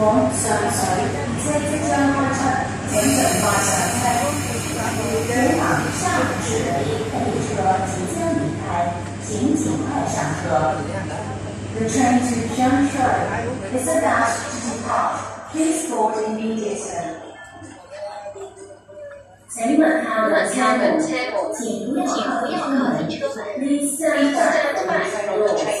往上水，車即將開出，請盡快上車。前往上址的列车即将离开，请尽快上车。The train to Jiangsu is about to depart. Please board immediately. 请稳好稳好门门车门请不要请不要靠近车门。车门 Please step back from the train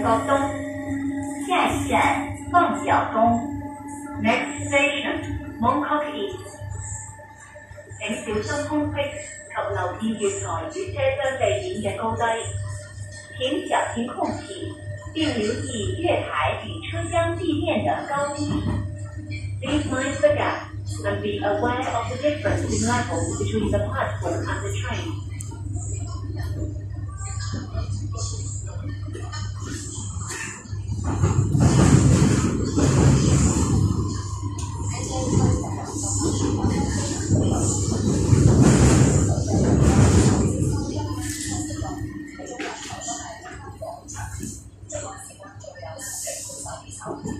站旺角东，下一站旺角东。Next station Mongkok East。请小心空隙及留意月台与车厢地面嘅高低。请小心空气，并留意月台与车厢地面的高低。Please mind the gap and be aware of the difference in level between the platform and the train.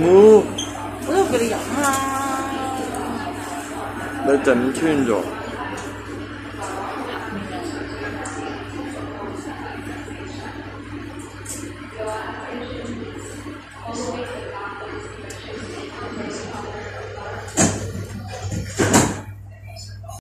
冇，我都叫你飲啦。你整穿咗。